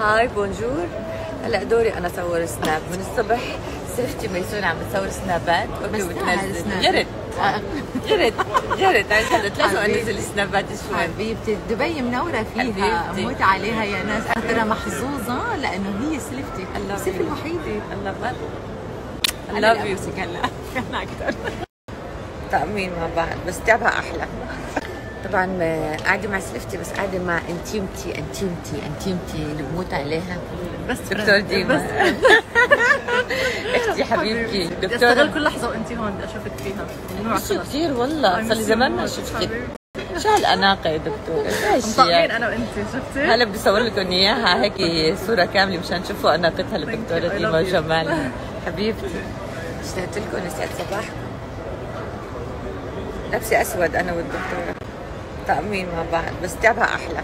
هاي بونجور. هلا دوري أنا صور سناب من الصبح سلفتي ميسون عم بتصور سنابات أوكي ريت. يا ريت عن جد لازم انزل سنابات شوي. حبيبتي. دبي منورة فيها. حبيبتي. موت عليها يا ناس. أنا ترى محظوظة لأنه هي سلفتي سلفتي يبارك. الوحيدة. الله ما I أنا love you. هلا. أنا أكثر تأمين مع بعض بس تعبها أحلى. طبعا آه، قاعدة مع سلفتي بس قاعدة مع انتيمتي انتيمتي انتيمتي اللي بموت عليها. بس دكتور ديما. أختي حبيبتي. بدي دكتورة. استغل كل لحظة وأنت هون بدي أشوفك فيها. خلص كثير والله. صار لي زمان ما شفتك شو هالأناقة يا دكتور؟ هي؟ أنا وأنت شفتي؟ هلا بدي اصور لكم إياها. هيك صورة كاملة مشان تشوفوا أناقتها. I ديما. وجمالها. حبيبتي. اشتقت لكم يسعد صباحكم. لابسة أسود أنا والدكتورة. تأمين مع بعض بس تعبها أحلى.